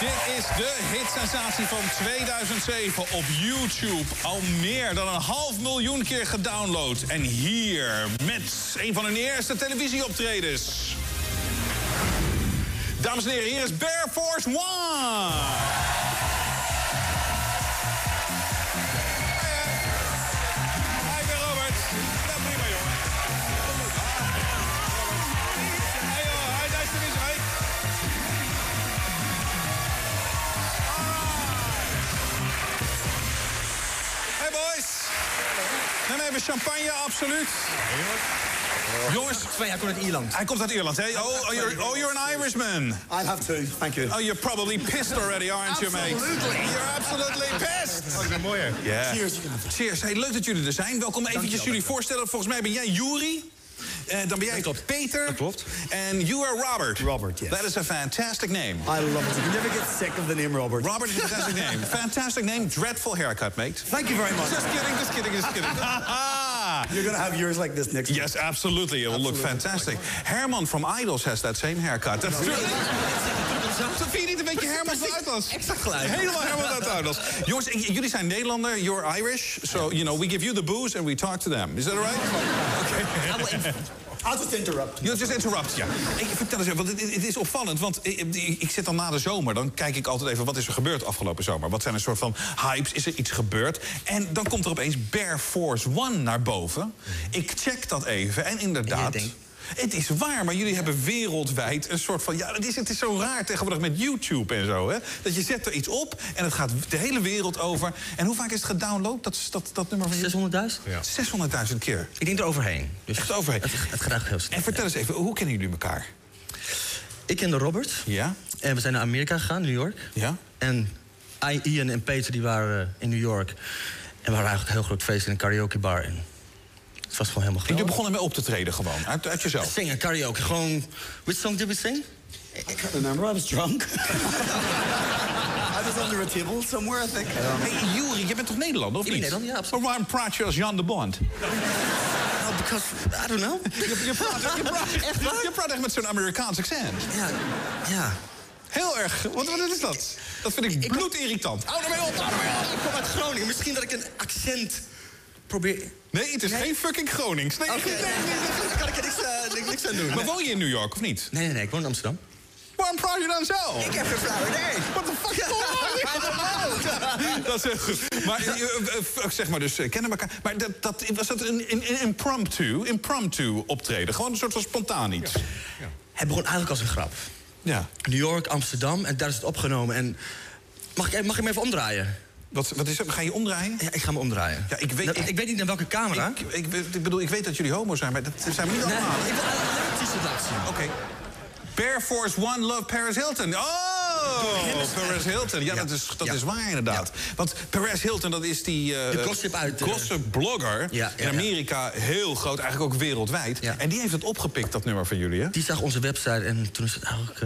Dit is de hitsensatie van 2007 op YouTube. Al meer dan een half miljoen keer gedownload. En hier met een van hun eerste televisieoptredens. Dames en heren, hier is Bear Force One. Even champagne, absoluut. Jongens, Twee jaar komt uit Ierland. hij komt uit Ierland, hè? Oh, oh, you're, oh, you're an Irishman. I'll have two, thank you. Oh, you're probably pissed already, aren't you, mate? Absolutely. You're absolutely pissed. Oh, ik ben mooier. Yeah. Cheers, you can have Cheers. Hey, leuk dat jullie er zijn. Welkom eventjes jullie voorstellen. Volgens mij ben jij Juri. Eh, dan ben jij klopt. Peter. Dat klopt. En you are Robert. Robert, yes. That is a fantastic name. I love it. You never get sick of the name Robert. Robert is a fantastic name. Fantastic name. Dreadful haircut, mate. Thank you very much. Just kidding, just kidding, just kidding. You're gonna have yours like this next yes, absolutely. It will look fantastic. Herman from Idols has that same haircut. That's true. Vind je niet een beetje Herman van Idols? Exact gelijk. Helemaal Herman uit Idols. Jongens, jullie zijn Nederlander, you're Irish. So, you know, we give you the booze and we talk to them. Is that all right? Okay. I'll just interrupt. You'll just interrupt, ja. Ik vertel eens even, want het, het is opvallend. Want ik, ik- ik zit dan na de zomer, dan kijk ik altijd even... wat is er gebeurd afgelopen zomer? Wat zijn een soort van hypes? Is er iets gebeurd? En dan komt er opeens Bear Force One naar boven. Ik check dat even en inderdaad... En je denkt- Het is waar, maar jullie hebben wereldwijd een soort van... Ja, het is, het is zo raar tegenwoordig met YouTube en zo, hè? Dat je zet er iets op en het gaat de hele wereld over. En hoe vaak is het gedownload, dat, dat, dat nummer van jullie? 600.000? Ja. 600.000 keer. Ik denk eroverheen. Dus Echt overheen. Het, het gaat heel snel. En vertel eens even, hoe kennen jullie elkaar? Ik kende Robert. Ja? En we zijn naar Amerika gegaan, New York. Ja? En Ian en Peter die waren eh, in New York. En we hadden eigenlijk een heel groot feest in een karaoke bar. En het was gewoon helemaal Jullie geweldig. begonnen met op te treden gewoon, uit, uit jezelf. Zingen, karaoke. Gewoon... Which song did we sing? I can't remember. I was drunk. I was under a table somewhere, I think. Hey, Juri, je bent toch Nederlander, of Ik ben niet? Nederlander, ja, absoluut. Maar waarom praat je als Jan de Bond? Oh, because... I don't know. Je, je, praat, je, praat, Echt waar? je praat echt met zo'n Amerikaans accent. Ja. Ja. Heel erg. Wat, wat is dat? Dat vind ik- bloedirritant. Hou ermee op, hou ermee op. Ik kom uit Groningen. Misschien dat ik een accent probeer... Nee, het is Nee. geen fucking Gronings. Nee, Oké, nee, nee, nee. daar kan ik er niks, eh, niks- niks aan doen. Maar woon je in New York, of niet? Nee, nee, nee. Ik woon in Amsterdam. Waarom praat je dan zo? Ik heb geen flauw idee. What the fuck is going on? Dat is heel goed. Maar eh, eh, zeg maar dus, kennen elkaar. Maar dat, dat, was dat een, een, impromptu, impromptu optreden? Gewoon een soort van spontaan iets? Het begon eigenlijk als een grap. Ja. New York, Amsterdam en daar is het opgenomen. En mag ik, mag ik hem even omdraaien? Wat, wat is? Ga je omdraaien? Ja, ik ga hem omdraaien. Ja, ik weet- ik, weet niet naar welke camera. Ik, ik, ik bedoel, ik weet dat jullie homo zijn, maar dat zijn we niet nee, allemaal. ik wil alleen het laten zien. Oké. Bear Force One Love Paris Hilton. Oh, Paris Hilton. Ja, Ja. dat, is, dat Ja. is waar inderdaad. Want Paris Hilton, dat is die... eh, De gossip uit, eh, gossip blogger. Ja, ja, in. Amerika heel groot, eigenlijk ook wereldwijd. En die heeft het opgepikt, dat nummer van jullie, hè? Die zag onze website en toen is het eigenlijk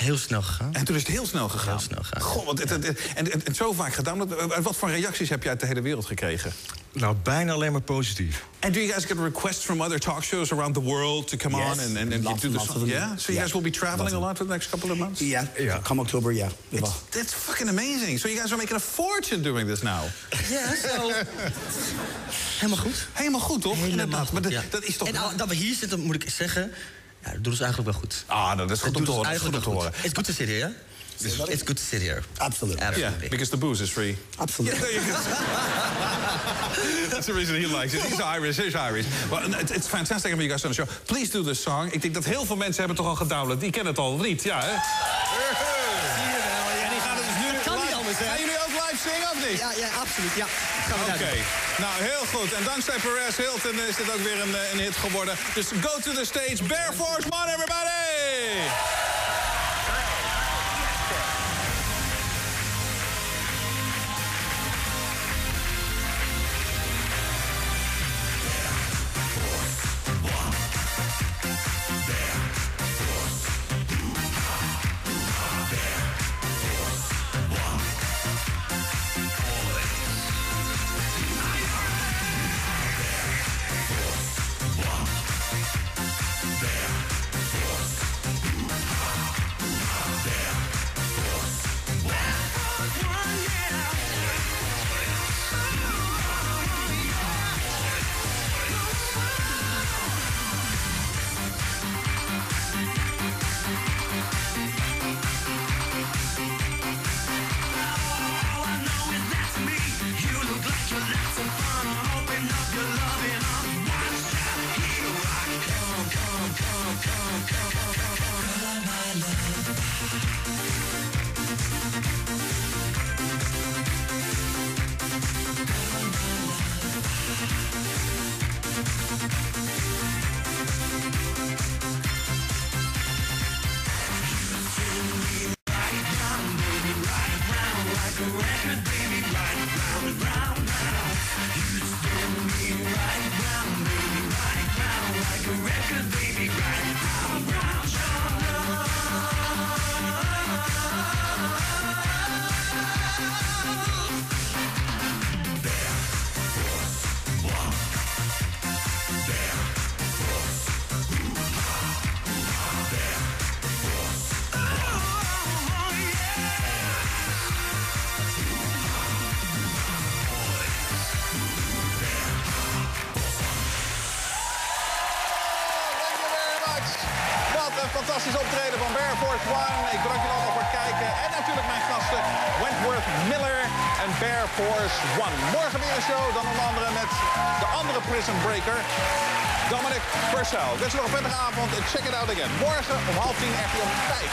heel snel gegaan. En toen is het heel snel gegaan. Heel snel gegaan. Goh, want het, het- het- en, en, en zo vaak gedaan. Wat, wat voor reacties heb je uit de hele wereld gekregen? Nou, bijna alleen maar positief. And do you guys get requests from other talk shows around the world to come Yes, on and, and, and lots do the lots. Yeah? So you Yeah, guys will be traveling lots a lot for the next couple of months? Yeah, Yeah. come October, yeah. It's, that's fucking amazing. So you guys are making a fortune doing this now. Ja, zo. Helemaal goed. Helemaal goed, toch? Helemaal Inderdaad. goed, Maar dat- ja. dat is toch... En dat we hier zitten, moet ik zeggen... Ja, dat doen ze eigenlijk wel goed. Ah, nou, dat is goed Het om te horen. Dat is goed om te horen. It's good to sit here, yeah? It's good to sit here. Absolutely. Yeah, Absolutely. because the booze is free. Absolutely. That's the reason he likes it. He's Irish, he's Irish. Well, it- it's fantastic having you guys on the show. Please do this song. Ik denk dat heel veel mensen hebben het toch al gedownload. Die kennen het al, of niet? Ja, hè? En die gaan het dus nu kan niet live- anders, hè? Gaan jullie ook live zingen, of niet? Ja, ja, absoluut. Ja. Oké, nou heel goed. En dankzij Perez Hilton is dit ook weer een, eh, een hit geworden. Dus go to the stage. Bear Force One, everybody! Wat een fantastisch optreden van Bear Force One. Ik bedank jullie allemaal voor het kijken. En natuurlijk mijn gasten Wentworth Miller en Bear Force One. Morgen weer een show, dan onder andere met de andere Prison Breaker. Dominic Purcell. Dus nog een prettige avond en check it out again. Morgen om half tien echt om vijf.